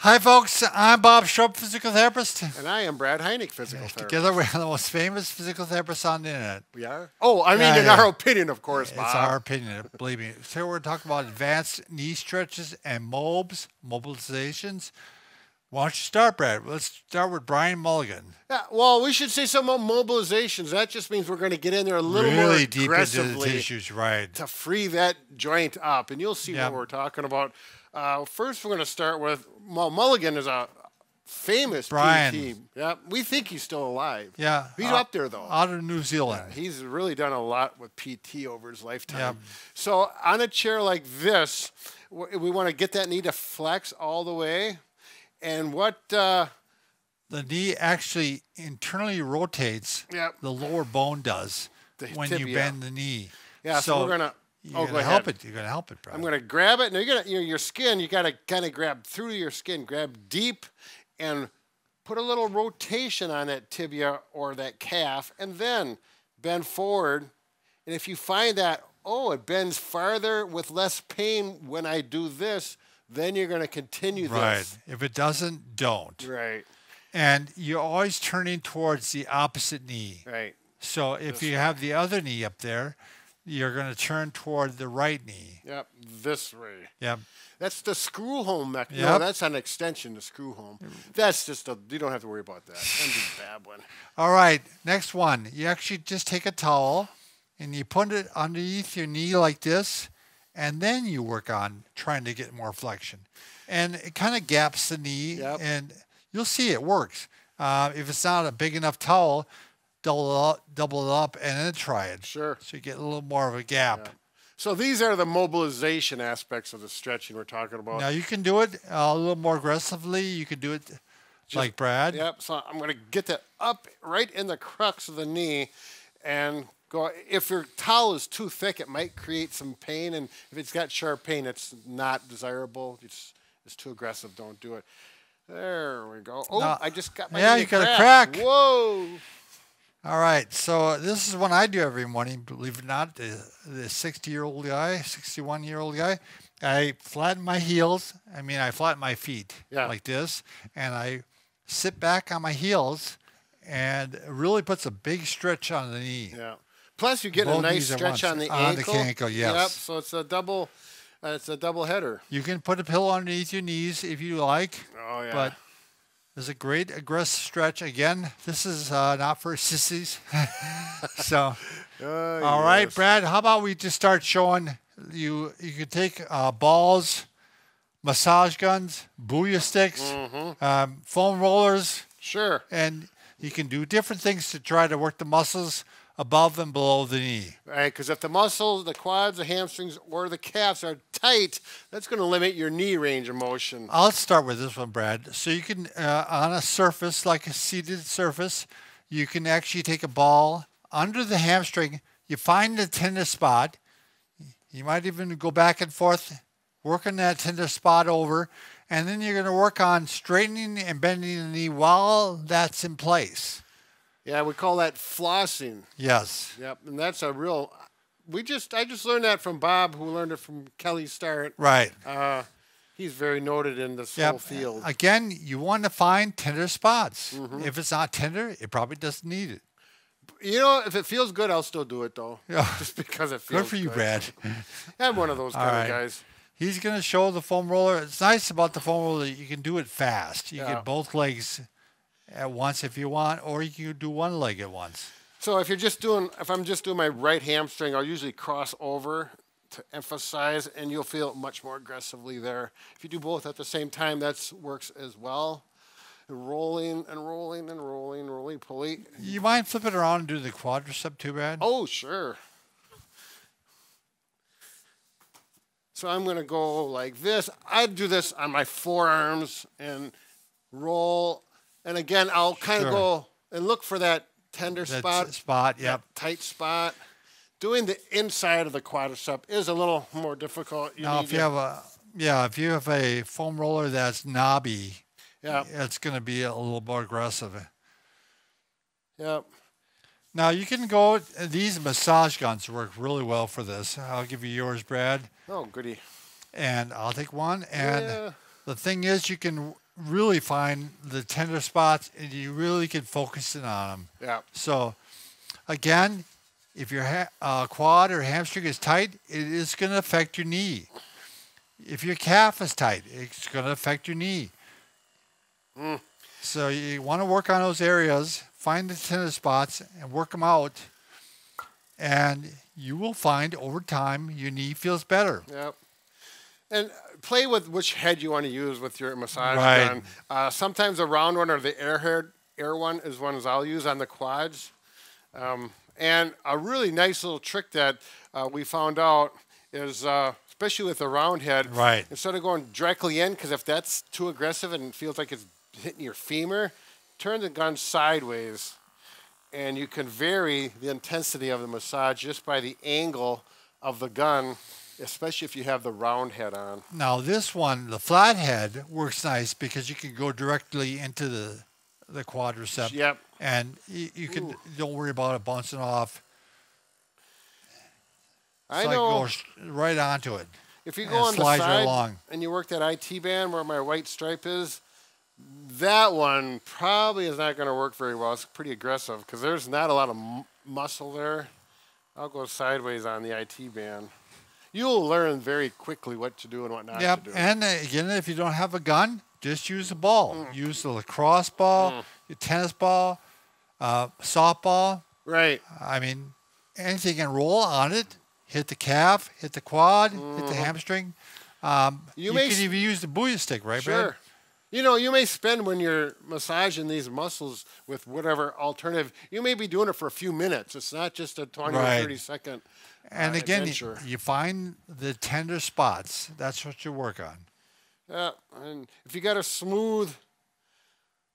Hi, folks. I'm Bob Schrupp, physical therapist. And I am Brad Heineck, physical therapist. Together, we're the most famous physical therapists on the internet. We are? Oh, I mean, Yeah, in yeah. our opinion, of course, It's Bob. our opinion, believe me. So we're talking about advanced knee stretches and mobs, mobilizations. Why don't you start, Brad? Let's start with Brian Mulligan. Yeah, well, we should say some more mobilizations. That just means we're going to get in there a little more really deep into the aggressively tissues, right? to free that joint up, and you'll see Yeah. what we're talking about. Uh, first, we're going to start with well, Mulligan is a famous Brian. PT. Yeah, we think he's still alive. Yeah. he's uh, up there though. Out of New Zealand. yeah, He's really done a lot with PT over his lifetime. Yeah. So on a chair like this, we want to get that knee to flex all the way. And what? Uh, the knee actually internally rotates. Yep. The lower bone does when you bend the knee. yeah. So, we're gonna. You're Oh, gonna go ahead. help it. You're gonna help it, Brad. I'm gonna grab it. Now you're gonna, you know, your skin. You gotta kind of grab through your skin, grab deep, and put a little rotation on that tibia or that calf, and then bend forward. And if you find that, oh, it bends farther with less pain when I do this, then you're gonna continue right. this. Right. If it doesn't, don't. Right. And you're always turning towards the opposite knee. Right. So if you have the other knee up there, you're going to turn toward the right knee. Yep. This way. Yep. That's the screw home mechanism. No, that's an extension to screw home. That's just a. You don't have to worry about that. I'm just babbling. All right. Next one. You actually just take a towel and you put it underneath your knee like this, and then you work on trying to get more flexion. And it kind of gaps the knee, Yep. and you'll see it works. Uh, if it's not a big enough towel, double it up, double it up, and then try it. Sure. So you get a little more of a gap. So these are the mobilization aspects of the stretching we're talking about. Now you can do it uh, a little more aggressively. You can do it like Brad. Yep. So I'm going to get that up right in the crux of the knee, and go. If your towel is too thick, it might create some pain, and if it's got sharp pain, it's not desirable. It's it's too aggressive. Don't do it. There we go. Oh, Now- I just got my Yeah, you got a crack. Whoa. All right. So uh, this is what I do every morning. Believe it or not, the, the 60 year old guy, 61 year old guy, I flatten my heels. I mean, I flatten my feet Yeah. like this, and I sit back on my heels, and it really puts a big stretch on the knee. Yeah. Plus, you get a nice stretch on the On the ankle. ankle, yes. Yep. So it's a double. Uh, it's a double header. You can put a pillow underneath your knees if you like. Oh yeah. But there's a great aggressive stretch. Again, this is uh, not for sissies. so, Uh, all right, yes. Brad. How about we just start showing you? You can take uh, balls, massage guns, Booyah Stiks, Mm-hmm. um, foam rollers, Sure. and you can do different things to try to work the muscles above and below the knee. Right, because if the muscles, the quads, the hamstrings, or the calves are tight, that's going to limit your knee range of motion. I'll start with this one, Brad. So you can, uh, on a surface, like a seated surface, you can actually take a ball under the hamstring. You find the tender spot. You might even go back and forth, working that tender spot over, and then you're going to work on straightening and bending the knee while that's in place. Yeah, we call that flossing. Yes. Yep, and that's a real. We just, I just learned that from Bob, who learned it from Kelly Starrett. Right. Uh, he's very noted in this Yep. whole field. Again, you want to find tender spots. Mm-hmm. If it's not tender, it probably doesn't need it. You know, if it feels good, I'll still do it though. Yeah. Just because it feels Good Good for you, Brad. I'm one of those kind right. of guys. He's going to show the foam roller. It's nice about the foam roller. You can do it fast. You Yeah. get both legs at once if you want, or you can do one leg at once. So if you're just doing, if I'm just doing my right hamstring, I'll usually cross over to emphasize, and you'll feel it much more aggressively there. If you do both at the same time, that works as well. Rolling and rolling and rolling, rolling, pulley. You mind flipping around and do the quadricep too, Brad? Oh, sure. So I'm going to go like this. I do this on my forearms and roll. And again, I'll kind Sure. of go and look for that tender That spot. spot, yep. tight spot. Doing the inside of the quadricep is a little more difficult. You now, if you to- have a yeah, if you have a foam roller that's knobby, yeah, it's going to be a little more aggressive. yeah. Now you can go. These massage guns work really well for this. I'll give you yours, Brad, Oh, goody. and I'll take one. And Yeah. the thing is, you can really find the tender spots, and you really can focus in on them. Yeah. So, again, if your ha- uh, quad or hamstring is tight, it is going to affect your knee. If your calf is tight, it's going to affect your knee. So you want to work on those areas, find the tender spots, and work them out. And you will find over time your knee feels better. Yep. And uh, play with which head you want to use with your massage Right. gun. Uh, sometimes the round one or the air head, air one is ones I'll use on the quads. Um, and a really nice little trick that uh, we found out is, uh, especially with the round head, Right. instead of going directly in, because if that's too aggressive and feels like it's hitting your femur, turn the gun sideways and you can vary the intensity of the massage just by the angle of the gun, especially if you have the round head on. Now this one, the flat head, works nice because you can go directly into the the quadricep. Yep. And you, you can don't worry about it bouncing off. I So know. go right onto it. If you go on the right side along. and you work that IT band where my white stripe is, that one probably is not going to work very well. It's pretty aggressive because there's not a lot of m- muscle there. I'll go sideways on the IT band. You'll learn very quickly what to do and what not Yep. to do. And uh, again, if you don't have a gun, just use a ball. Mm. Use the lacrosse ball, your tennis ball, uh, softball. right. I mean, anything can roll on it. Hit the calf, hit the quad, hit the hamstring. Um, Mm-hmm. You you may even use the Booyah Stik, right, Sure. Brad? You know, you may spend when you're massaging these muscles with whatever alternative. You may be doing it for a few minutes. It's not just a 20 Right. or 30 second. And uh, again, adventure. you find the tender spots. That's what you work on. Yeah, and if you got a smooth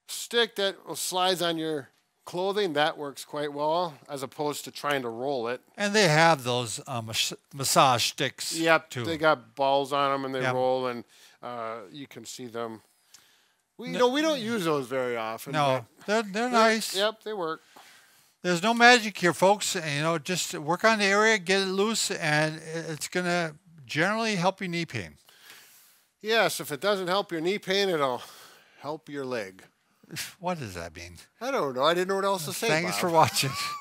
stick that slides on your clothing, that works quite well, as opposed to trying to roll it. And they have those uh, mas- massage sticks. Yep, too. they got balls on them and they Yep. roll, and uh, you can see them. We, you know, we don't use those very often. no, they're they're nice. Yep, they work. There's no magic here, folks. And, you know, just work on the area, get it loose, and it's gonna generally help your knee pain. Yes, if it doesn't help your knee pain, it'll help your leg. What does that mean? I don't know. I didn't know what else to say. Thanks Bob. for watching.